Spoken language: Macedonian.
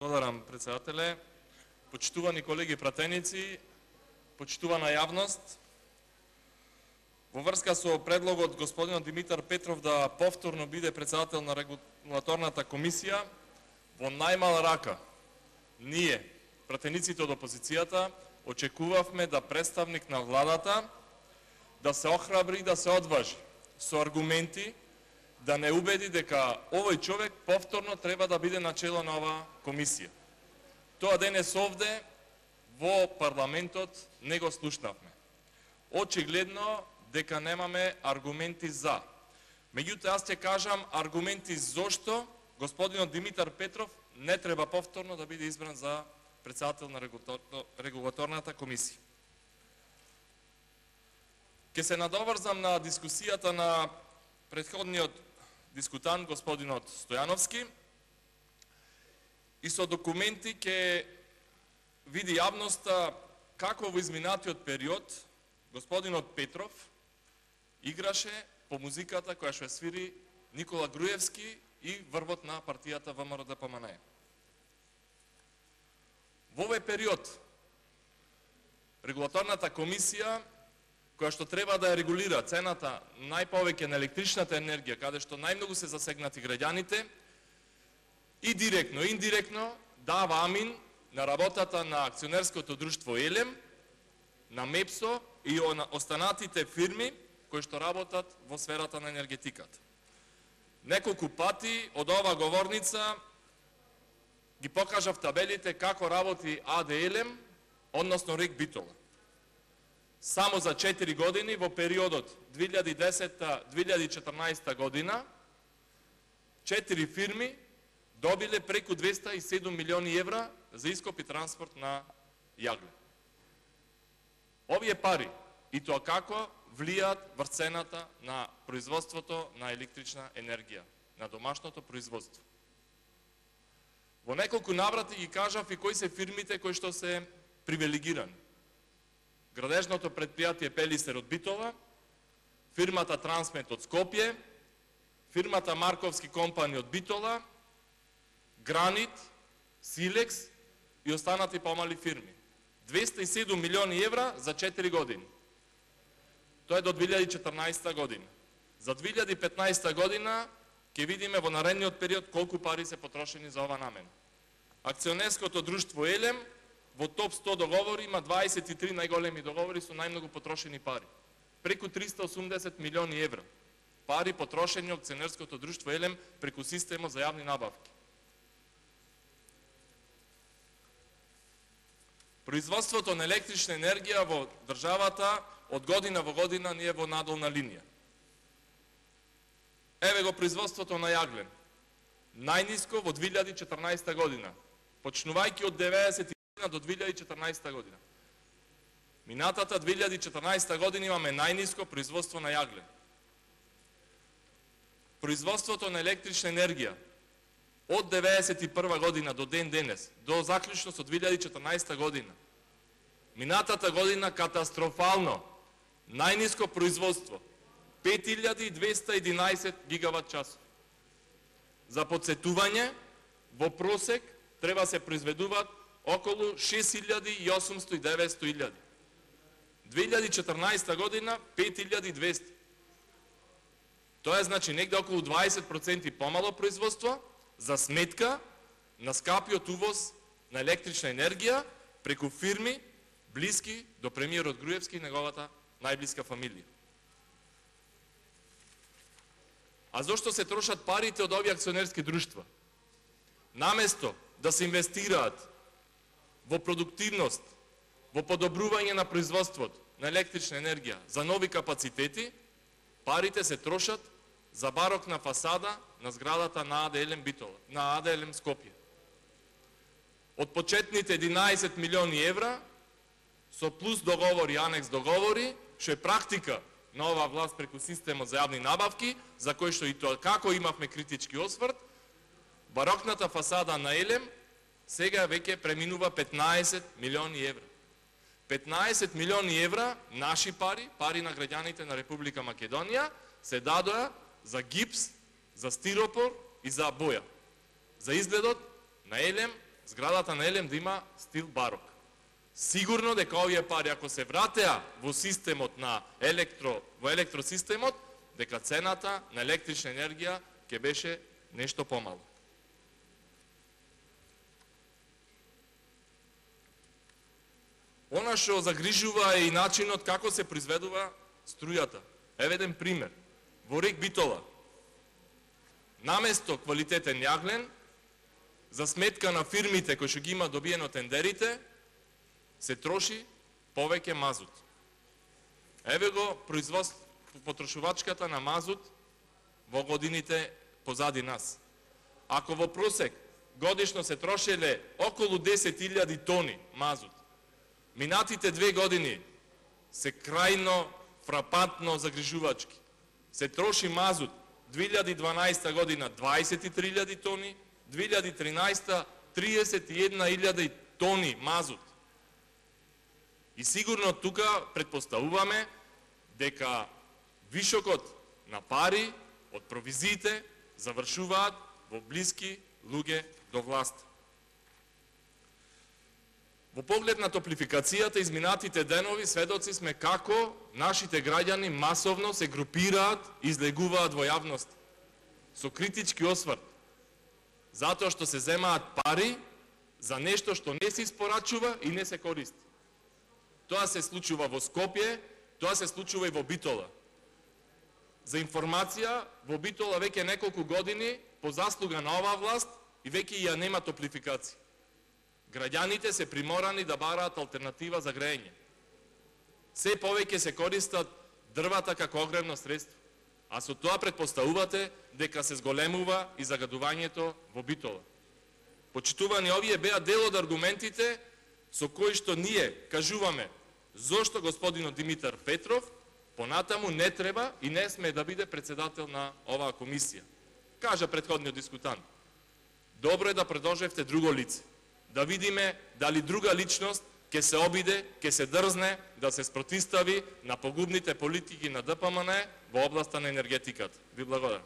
Благодарам, председателе. Почитувани колеги пратеници, почитувана јавност, во врска со предлогот господинот Димитар Петров да повторно биде председател на регулаторната комисија, во најмала рака, ние, пратениците од опозицијата, очекувавме да представник на владата да се охрабри и да се одважи со аргументи да не убеди дека овој човек повторно треба да биде начело на оваа комисија. Тоа денес овде во парламентот не го слушнавме. Очигледно дека немаме аргументи за. Меѓутоа аз ќе кажам аргументи зошто господинот Димитар Петров не треба повторно да биде избран за председател на регулаторната комисија. Ке се надоврзам на дискусијата на предходниот дискутант господинот Стојановски и со документи ќе види јавноста како во изминатиот период господинот Петров играше по музиката која што свири Никола Груевски и врвот на партијата ВМРО да ДПМН. Во овој период регулаторната комисија која што треба да ја регулира цената најповеќе на електричната енергија, каде што најмногу се засегнати граѓаните, и директно, и индиректно дава амин на работата на акционерското друштво Елем, на МЕПСО и на останатите фирми кои што работат во сферата на енергетиката. Неколку пати од ова говорница ги покажав табелите како работи АД Елем, односно рик Битола само за 4 години во периодот 2010-2014 година 4 фирми добиле преку 207 милиони евра за ископ и транспорт на јагле. Овие пари, и тоа како, влијаат врз цената на производството на електрична енергија, на домашното производство. Во неколку наврати ги кажав и кои се фирмите кои што се привилегирани градежното предпријатие Пелисер од Битола, фирмата Трансмет од Скопје, фирмата Марковски компани од Битола, Гранит, Силекс и останати помали фирми. 207 милиони евра за 4 години. Тоа е до 2014 година. За 2015 година ќе видиме во наредниот период колку пари се потрошени за ова намена. Акционерското друштво Елем во топ 100 договори има 23 најголеми договори со најмногу потрошени пари. Преку 380 милиони евра. Пари потрошени од акционерското друштво Елем преку системот за јавни набавки. Производството на електрична енергија во државата од година во година ние во надолна линија. Еве го производството на јаглен. Најниско во 2014 година. Почнувајќи од 90 до 2014 година. Минатата 2014 година имаме најниско производство на јагле. Производството на електрична енергија од 91 година до ден денес, до заклучно со 2014 година, минатата година катастрофално, најниско производство, 5211 гигават час. За подсетување, во просек треба се произведуваат околу 6800 и 900.000. 2014 година 5200. Тоа е значи негде околу 20% помало производство за сметка на скапиот увоз на електрична енергија преку фирми блиски до премиерот Груевски и неговата најблиска фамилија. А зошто се трошат парите од овие акционерски друштва? Наместо да се инвестираат во продуктивност, во подобрување на производството на електрична енергија за нови капацитети, парите се трошат за барокна фасада на зградата на АДЛМ Битола, на АДЛМ Скопје. Од почетните 11 милиони евра, со плюс договори, анекс договори, што е практика на оваа власт преку системот за јавни набавки, за кој што и тоа како имавме критички осврт, барокната фасада на Елем сега веќе преминува 15 милиони евра. 15 милиони евра наши пари, пари на граѓаните на Република Македонија, се дадоа за гипс, за стиропор и за боја. За изгледот на Елем, зградата на Елем да има стил барок. Сигурно дека овие пари ако се вратеа во системот на електро во електросистемот, дека цената на електрична енергија ќе беше нешто помало. Она што загрижува е и начинот како се произведува струјата. Еве еден пример. Во рек Битола, наместо квалитетен јаглен, за сметка на фирмите кои што ги има добиено тендерите, се троши повеќе мазут. Еве го производство потрошувачката на мазут во годините позади нас. Ако во просек годишно се трошеле околу 10.000 тони мазут, минатите две години се крајно фрапантно загрижувачки. Се троши мазут 2012 година 23.000 тони, 2013 31.000 тони мазут. И сигурно тука предпоставуваме дека вишокот на пари од провизиите завршуваат во блиски луѓе до власт. Во поглед на топлификацијата изминатите денови сведоци сме како нашите граѓани масовно се групираат и излегуваат во јавност со критички осврт затоа што се земаат пари за нешто што не се испорачува и не се користи. Тоа се случува во Скопје, тоа се случува и во Битола. За информација, во Битола веќе неколку години, по заслуга на оваа власт, и веќе ја нема топлификација. Граѓаните се приморани да бараат алтернатива за грејење. Се повеќе се користат дрвата како огревно средство. А со тоа предпоставувате дека се зголемува и загадувањето во Битола. Почитувани овие беа дел од аргументите со кои што ние кажуваме зошто господинот Димитар Петров понатаму не треба и не сме да биде председател на оваа комисија. Кажа предходниот дискутант. Добро е да предложевте друго лице. Да видиме дали друга личност ќе се обиде, ќе се дрзне да се спротистави на погубните политики на ДПМН во областа на енергетиката. Ви благодарам.